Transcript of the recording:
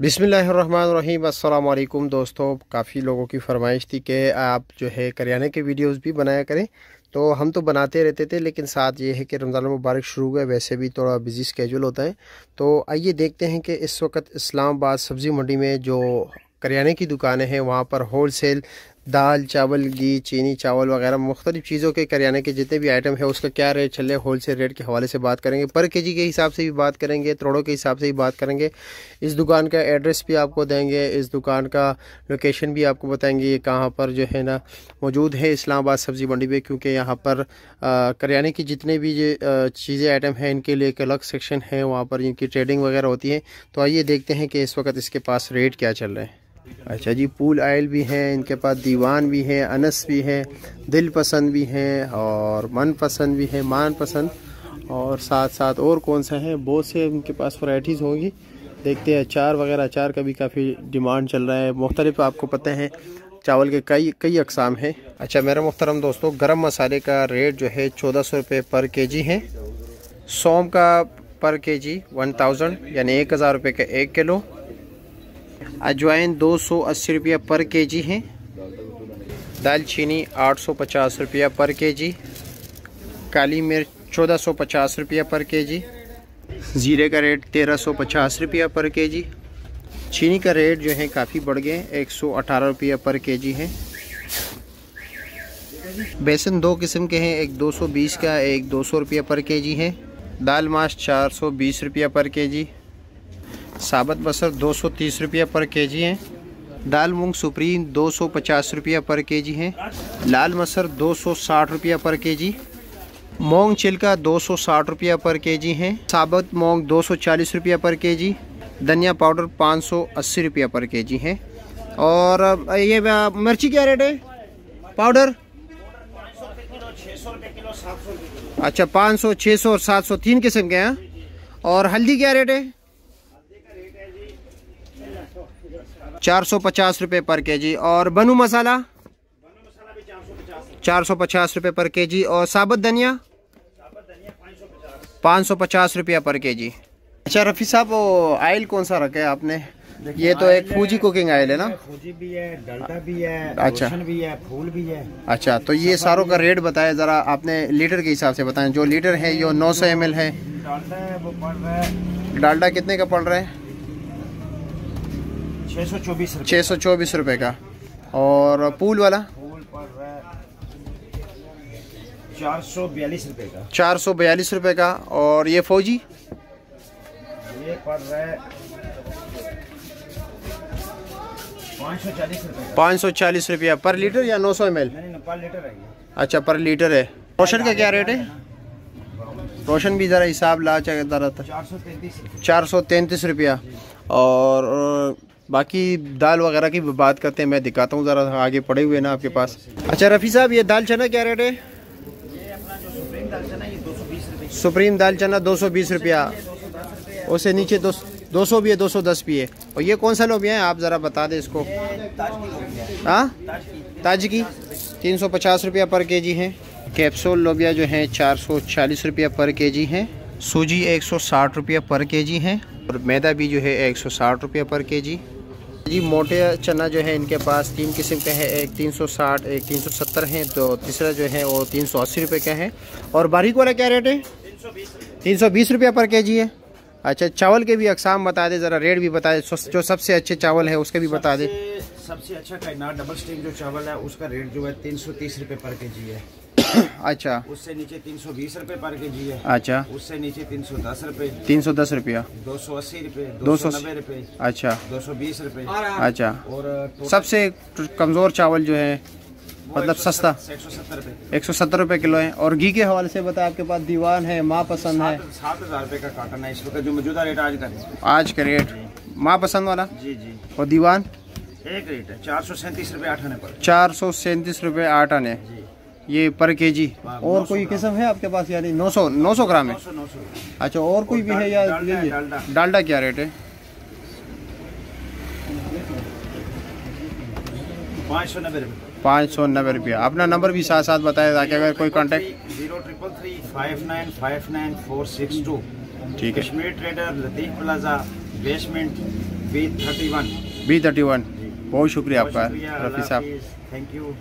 बिसमीम अल्लाम दोस्तों, काफ़ी लोगों की फरमाइश थी कि आप जो है करियाने के वीडियोस भी बनाया करें। तो हम तो बनाते रहते थे, लेकिन साथ ये है कि रमज़ान मुबारक शुरू हुआ वैसे भी थोड़ा बिज़ी स्केजूल होता है। तो आइए देखते हैं कि इस वक्त इस्लामाबाद सब्ज़ी मंडी में जो करियाने की दुकानें हैं, वहाँ पर होल सेल दाल, चावल, घी, चीनी, चावल वगैरह मुख्तलिफ़ चीज़ों के करियाने के जितने भी आइटम है, उसका क्या रेट चल रहा है होल सेल रेट के हवाले से बात करेंगे। पर के जी के हिसाब से भी बात करेंगे, तोड़ों के हिसाब से भी बात करेंगे। इस दुकान का एड्रेस भी आपको देंगे, इस दुकान का लोकेशन भी आपको बताएँगे, ये कहाँ पर जो है ना मौजूद है इस्लामाबाद सब्ज़ी मंडी में क्योंकि यहाँ पर करियाने की जितने भी चीज़ें आइटम हैं, इनके लिए एक अलग सेक्शन है, वहाँ पर इनकी ट्रेडिंग वगैरह होती है। तो आइए देखते हैं कि इस वक्त इसके पास रेट क्या चल रहे हैं। अच्छा जी, पूल आयल भी है, इनके पास दीवान भी है, अनस भी है, दिल पसंद भी है और मन पसंद भी है, मान पसंद। और साथ साथ और कौन सा है? बहुत से इनके पास वैरायटीज़ होंगी। देखते हैं, अचार वगैरह, अचार का भी काफ़ी डिमांड चल रहा है। मुख्तलिफ़ आपको पता है, चावल के कई कई अकसाम हैं। अच्छा मेरा मुख्तरम दोस्तों, गरम मसाले का रेट जो है चौदह सौ रुपये पर के जी है। सोम का पर के जी वन थाउज़ेंड यानी एक हज़ार रुपये का एक किलो। अजवाइन दो सौ अस्सी रुपया पर केजी है। दालचीनी आठ सौ पचास रुपया पर केजी। काली मिर्च चौदह सौ पचास रुपया पर केजी। ज़ीरे का रेट तेरह सौ पचास रुपया पर केजी। चीनी का रेट जो है काफ़ी बढ़ गए एक सौ अठारह रुपया पर केजी है। बेसन दो किस्म के हैं, एक दो सौ बीस का, एक दो सौ रुपया पर केजी है। दाल माश चार सौ बीस रुपया पर केजी। साबत बसर दो सौ तीस रुपया पर केजी है। दाल मूंग सुप्रीम दो सौ पचास रुपया पर केजी है। लाल मसर दो सौ साठ रुपया पर केजी। मूंग छिलका दो सौ साठ रुपया पर केजी है। साबत मूंग दो सौ चालीस रुपया पर केजी। धनिया पाउडर पाँच सौ अस्सी रुपया पर केजी है। और ये मिर्ची क्या रेट है? पाउडर? अच्छा पाँच सौ, छः सौ और सात सौ। तीन किस्म के हैं? और हल्दी क्या रेट है? चार सौ पचास रुपये पर केजी और बनू मसाला? चार सौ पचास रुपये पर केजी और साबुत धनिया? पाँच सौ पचास रुपया पर के जी अच्छा रफ़ी साहब वो आयल कौन सा रखा है आपने? ये तो एक फूजी कुकिंग आयल है ना? फूजी भी है डलडा भी है अच्छा। भी है फूल भी है। अच्छा तो ये सारों का रेट बताया ज़रा आपने लीटर के हिसाब से बताएँ जो लीटर है ये नौ सौ एम है। डालडा वो पड़ रहा डालडा कितने का पड़ रहा है? छः सौ चौबीस छः सौ चौबीस रुपये का। और पूल वाला? चार सौ बयालीस रुपये का। चार सौ बयालीस रुपये का। और ये फौजी? ये पड़ रहा है पाँच सौ चालीस रुपये पर लीटर या नौ सौ एम एल पर लीटर है अच्छा पर लीटर है। रोशन का क्या रेट है? रोशन भी ज़रा हिसाब ला चाहिए चार सौ तैंतीस रुपया। और बाकी दाल वगैरह की बात करते हैं, मैं दिखाता हूँ ज़रा आगे पड़े हुए ना आपके पास। अच्छा रफ़ी साहब, ये दाल चना क्या रेट है? सुप्रीम दाल चना दो सौ बीस रुपया। उससे नीचे दो दो सौ भी है, दो सौ दस भी है। और ये कौन सा लोबिया है? आप ज़रा बता दें इसको। हाँ? ताज की? तीन सौ पचास रुपया पर के जी है। कैप्सूल लोबिया जो है, चार सौ चालीस रुपया पर के जी है। सूजी एक सौ साठ रुपया पर के जी है। और मैदा भी जो है, एक सौ साठ रुपया पर के जी जी, मोटे चना जो है इनके पास तीन किस्म के हैं, एक 360 एक 370 हैं तो तीसरा जो है वो तीन सौ अस्सी रुपये का है। और बारीक वाला क्या रेट है? तीन सौ बीस रुपया पर के जी है। अच्छा चावल के भी अकसाम बता दे, ज़रा रेट भी बता दे जो सबसे अच्छे चावल है, उसके भी बता दे। सबसे अच्छा कायनात डबल स्टिंग जो चावल है, उसका रेट जो है तीन सौ तीस रुपये पर के जी है। अच्छा। उससे नीचे तीन सौ बीस रूपए पर के जी है। अच्छा। उससे नीचे तीन सौ दस रूपए तीन सौ दस रूपया। दो सौ अस्सी रूपए दो सौ नब्बे रूपए अच्छा। दो सौ बीस रूपए अच्छा। और सबसे कमज़ोर चावल जो है मतलब सस्ता। एक सौ सत्तर रूपए रुपये किलो है। और घी के हवाले से बता आपके पास दीवान है माँ पसंद है? सात हज़ार रूपए का काटन है इस वक्त जो मौजूदा रेट आज का आज का रेट माँ पसंद वाला? जी जी। और दीवान? एक रेट है चार सौ सैंतीस रूपए आठ आने पर। चार सौ सैंतीस रुपये आठ आने। ये पर के जी और कोई किस्म है आपके पास यानी 900 900 ग्राम है? अच्छा और कोई भी है या डालडा क्या रेट है? पाँच सौ नब्बे रुपया। अपना नंबर भी साथ साथ बताए ताकि अगर कोई contact zero triple three five nine five nine four six two ठीक है। Kashmir trader Latif plaza basement B thirty one B thirty one बहुत शुक्रिया आपका रफ़ी साहब। Thank you